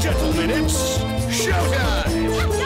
gentlemen, it's showtime!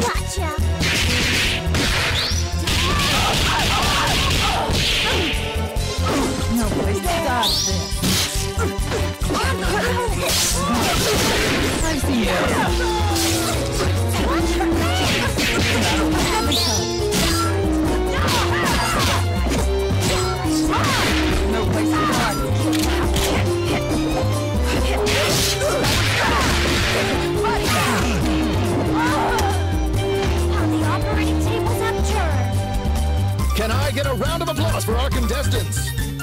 Gotcha! no place to stop. I've seen worse. Can I get a round of applause for our contestants?